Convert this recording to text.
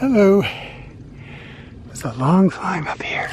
Hello. It's a long climb up here.